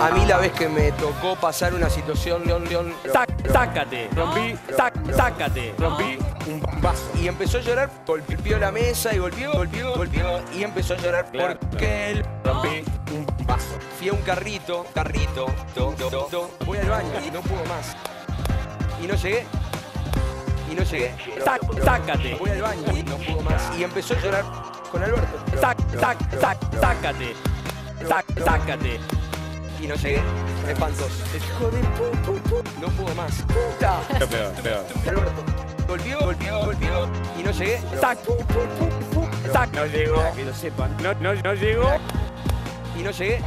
A mí la vez que me tocó pasar una situación, león, león, sácate, rompí, sácate, rompí. un vaso. Y empezó a llorar, golpeó la mesa y golpeó, golpeó, golpeó. Y empezó a llorar Claro. porque él rompí un vaso. Fui a un carrito, carrito, to, to, voy al baño y no puedo más. Y no llegué. Y no llegué. Sácate, Voy al baño y no puedo más. Y empezó a llorar con Alberto. sac- sac- sac- sácate, sácate. Y no llegué. Espantoso. Hijo de. No puedo más. Puta. Peor, peor. Alberto. Golpeó, golpeó, golpeó. Y no llegué. Sac, sac. No llegó, que lo sepan. No, no, no llegó. Y no llegué.